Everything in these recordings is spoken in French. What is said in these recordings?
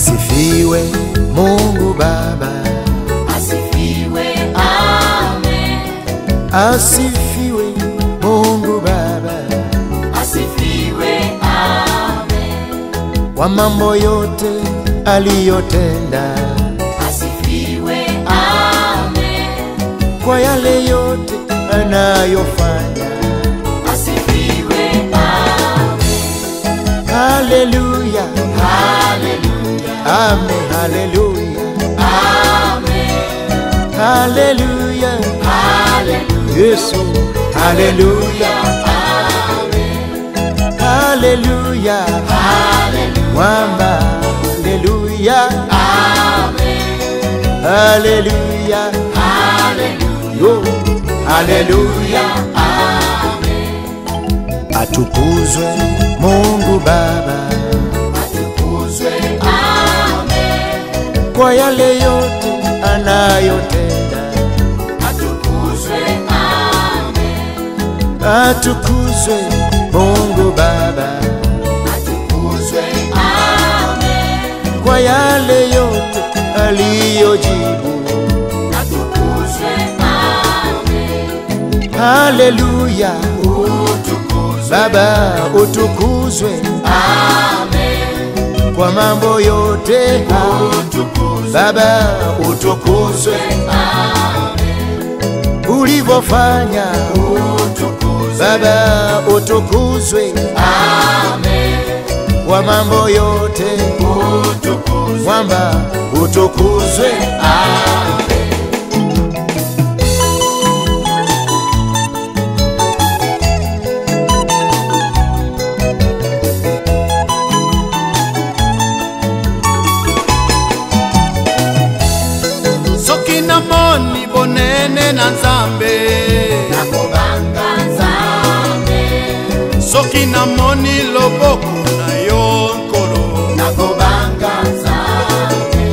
Asifiwe Mungu Baba, asifiwe, amen. asifiwe Mungu Baba Asifiwe, amen. kwa mambo yote aliyotenda, Asifiwe, amen. kwa yale yote anayofanya. Asifiwe, amen. Haleluya, Haleluya, amen, haleluya, amen. haleluya, Haleluya, Yesu, haleluya, haleluya, haleluya, mwamba, haleluya, amen. haleluya, Haleluya, yo, haleluya. amen. Atukuzwe Mungu Baba kwa yale yote anayotenda. Atukuzwe, amen. Atukuzwe Mungu Baba Atukuzwe, amen. kwa yale yote aliyojibu. Atukuzwe, amen. Haleluya, Utukuzwe, Baba utukuzwe amen. Kwa mambo yote. Utukuzwe, Baba utukuzwe ulivyofanya. utukuzwe, Baba utukuzwe amen. kwa mambo yote. Utukuzwe, Mwamba utukuzwe. amen. Soki namoni loboko na yo nkolo. Nakobanga Nzambe,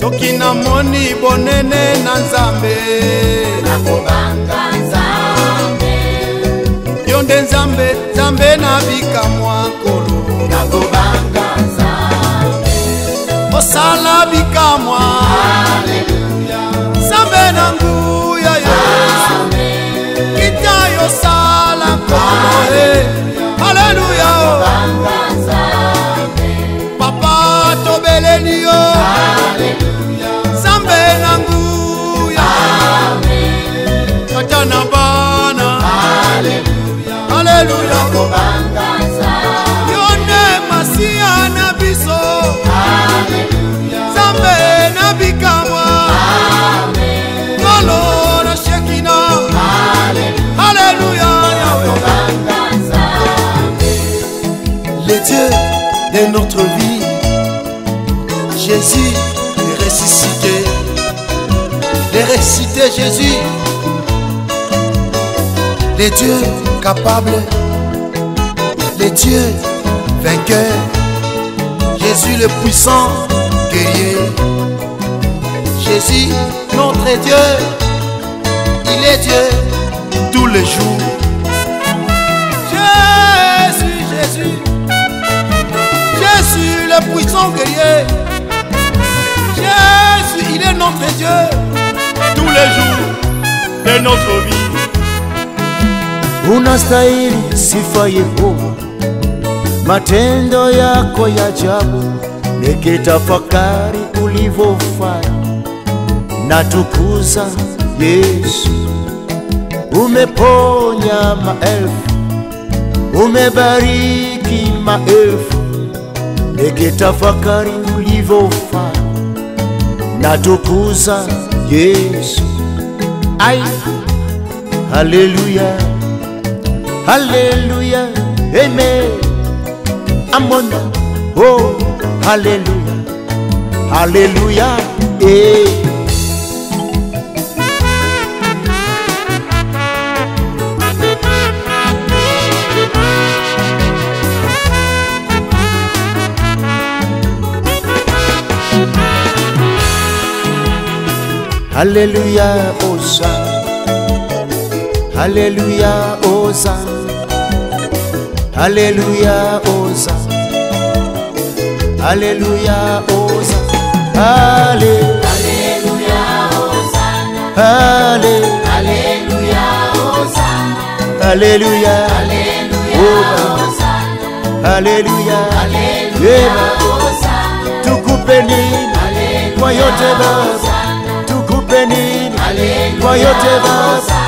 soki namoni bonene na nzambe. Nakobanga Nzambe, yo nde nzambe nzambe na bikamwa nkolo na bana yo nde na biso na bikamwa amen. ngolo na shekina nakobanga Nzambe. les dieux de notre vie. Jésus est ressuscité. Les ressuscité Jésus. Les dieux capables. Les dieux vainqueurs. Jésus le puissant guerrier. Jésus notre Dieu. Il est Dieu tous les jours. Jésus, Jésus, Jésus le puissant guerrier. Jésus, il est notre Dieu tous les jours de notre vie. Unastahili sifa Yehova, matendo yako ya ajabu, nikitafakari ulivyofanya, natukuza Yesu. Umeponya maelfu, umebariki maelfu, nikitafakari ulivyofanya, natukuza Yesu. Ai, haleluya. Alléluia, aimé, Amona, oh, Alléluia, Alléluia, eh. Alléluia, oh, Hosanna. Hallelujah, Hosanna. Hallelujah, Hosanna. Alléluia, Hosanna. Allé, Alléluia, Hosanna. allé, Alléluia, Hosanna. Alléluia, Alléluia. Alléluia, Alléluia. Hosanna. tukupe nini Alléluia, kwa yote Baba, Hosanna. tukupe nini Alléluia, kwa yote Baba.